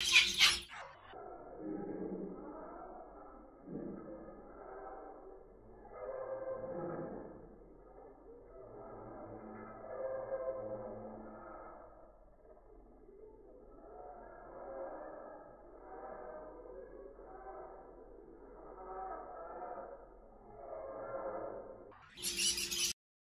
you